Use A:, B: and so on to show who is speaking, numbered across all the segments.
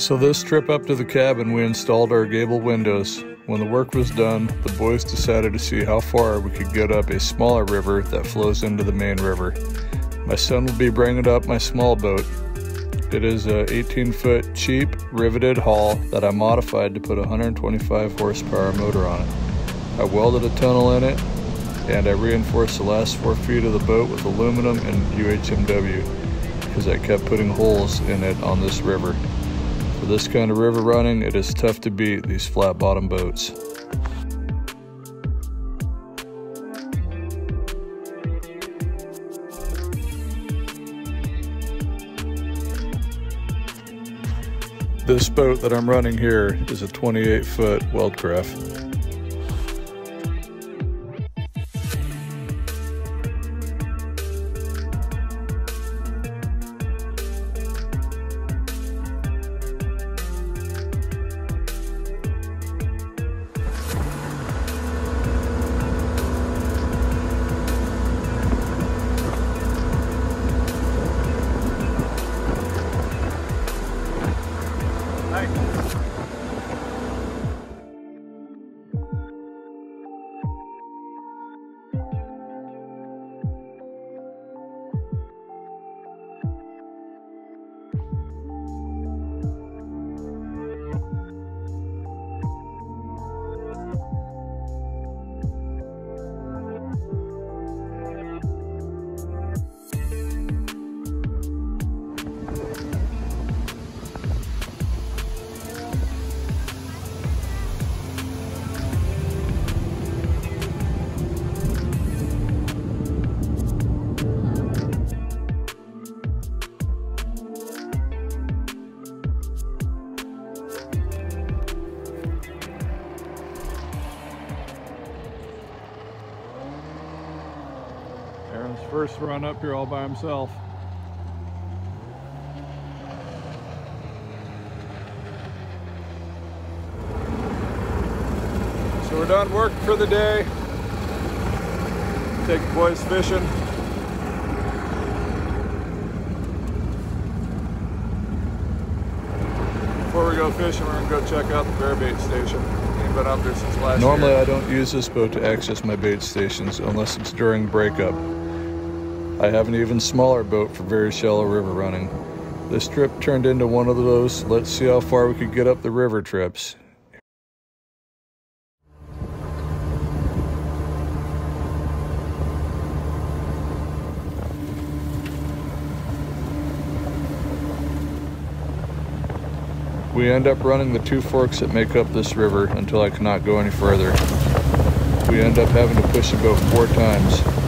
A: So this trip up to the cabin, we installed our gable windows. When the work was done, the boys decided to see how far we could get up a smaller river that flows into the main river. My son will be bringing up my small boat. It is a 18 foot cheap riveted hull that I modified to put a 125 horsepower motor on it. I welded a tunnel in it and I reinforced the last four feet of the boat with aluminum and UHMW because I kept putting holes in it on this river. For this kind of river running, it is tough to beat these flat bottom boats. This boat that I'm running here is a 28 foot Weldcraft. First run up here all by himself. So we're done work for the day. Take the boys fishing. Before we go fishing, we're gonna go check out the bear bait station. been up there since last Normally year. I don't use this boat to access my bait stations unless it's during breakup. I have an even smaller boat for very shallow river running. This trip turned into one of those let's see how far we could get up the river trips. We end up running the two forks that make up this river until I cannot go any further. We end up having to push the boat four times.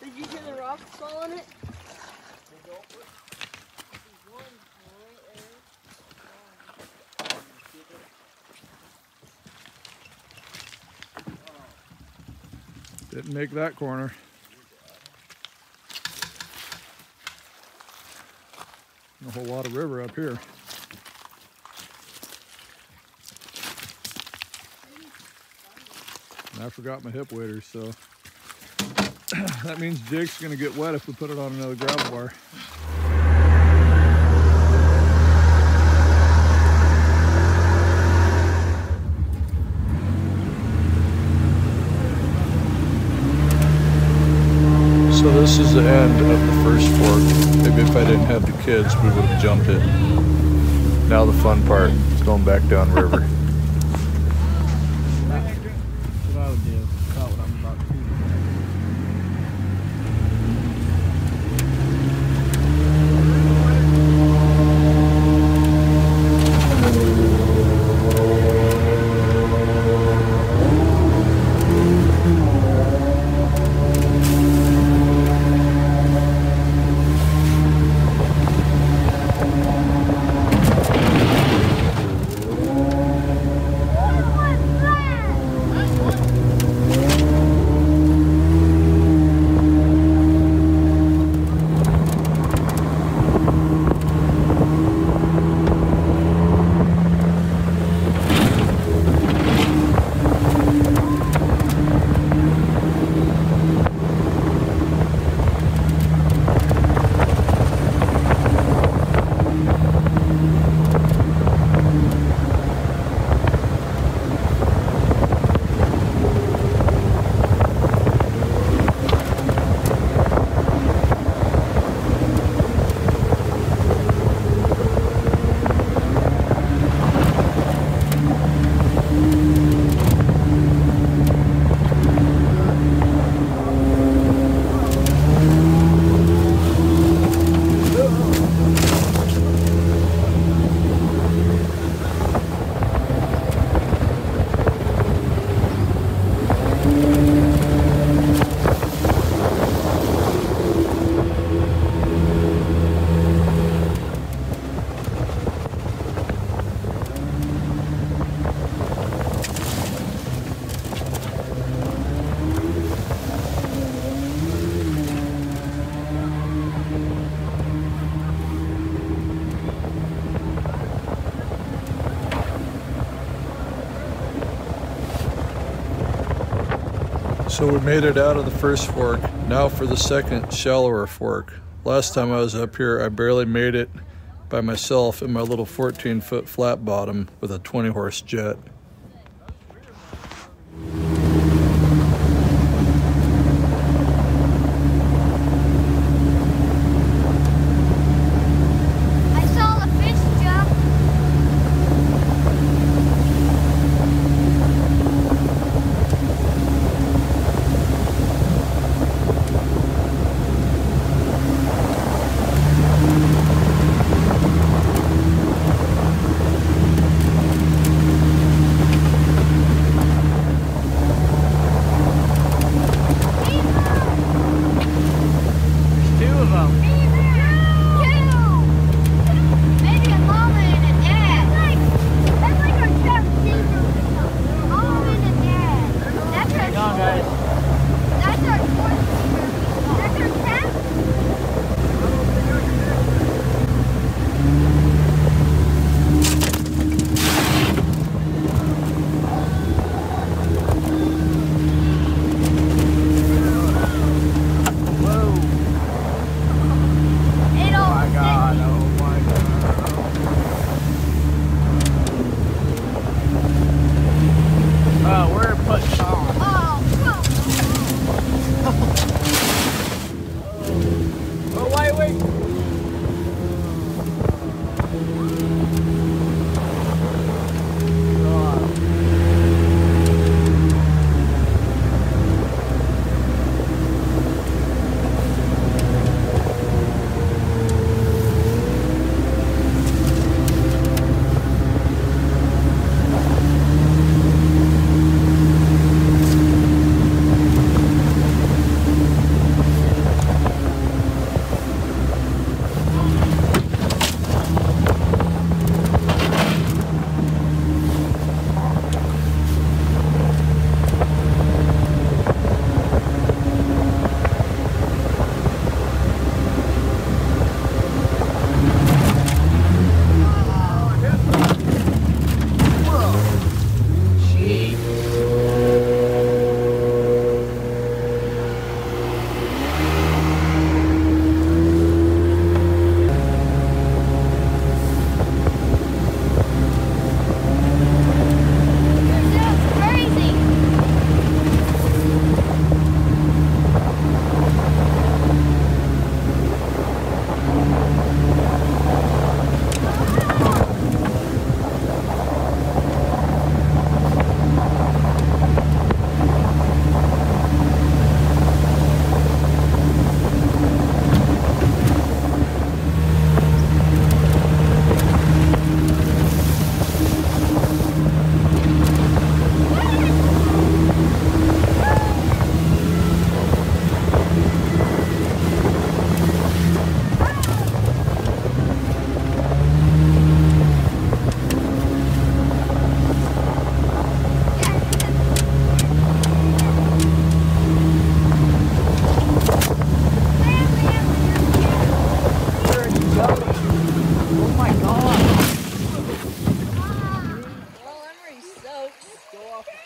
B: Did you
C: hear the rocks fall on it?
A: Didn't make that corner. A whole lot of river up here. And I forgot my hip waders, so that means Jake's gonna get wet if we put it on another gravel bar. So this is the end of the first fork. Maybe if I didn't have the kids, we would have jumped it. Now the fun part is going back down river. So we made it out of the first fork. Now for the second, shallower fork. Last time I was up here, I barely made it by myself in my little 14 foot flat bottom with a 20 horse jet.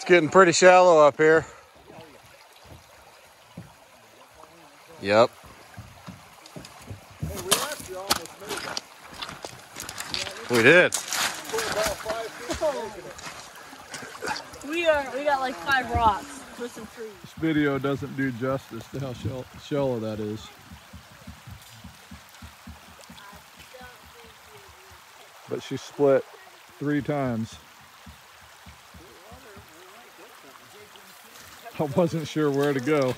A: It's getting pretty shallow up here. Yep. We did.
C: We are. We got like five rocks with some trees.
A: This video doesn't do justice to how shall- shallow that is. But she split three times. I wasn't sure where to go.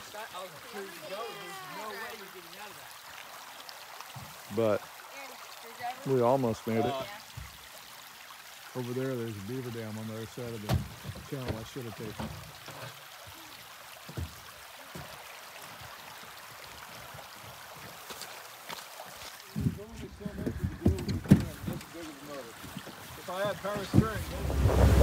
A: But we almost made it. Over there, there's a beaver dam on the other side of the channel I should have taken. If I had power steering,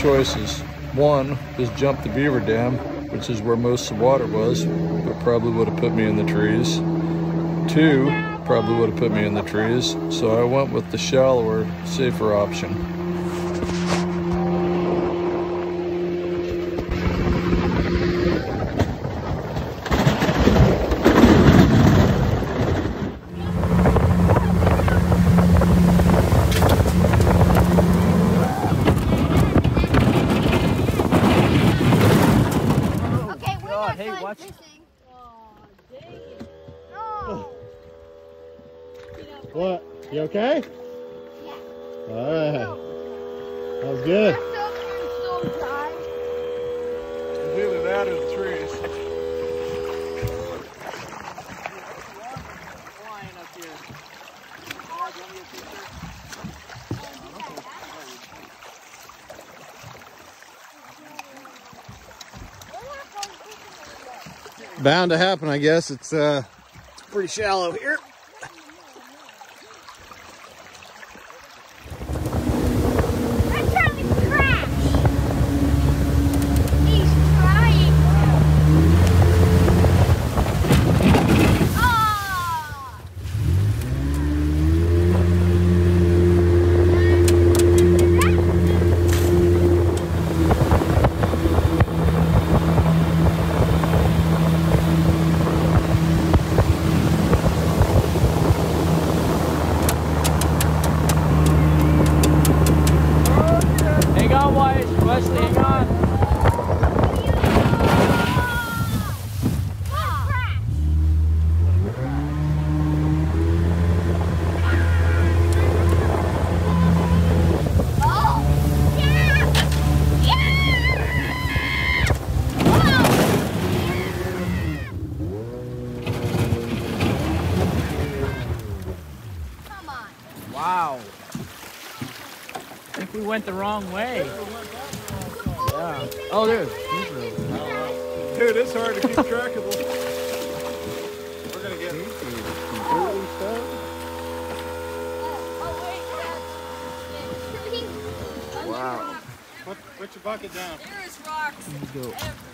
A: choices. One is jump the beaver dam, which is where most of the water was, but probably would have put me in the trees. Two probably would have put me in the trees, so I went with the shallower, safer option.
D: Okay, we're
B: God,
D: not
B: hey,
D: fun
B: watch-
D: fishing.
C: Aw, dang it.
D: No.
B: What? You okay?
D: Yeah.
B: Alright.
D: No.
B: That was good.
D: So, dry.
A: Completely out the trees.
B: Bound to happen, I guess. It's uh, it's pretty shallow here.
E: Went the wrong way. Yeah. Oh, there.
A: Dude, it's hard to keep track of them. We're gonna get
C: Oh, wait, that's...
E: Wow.
B: Put, put your bucket down.
C: There is rocks everywhere.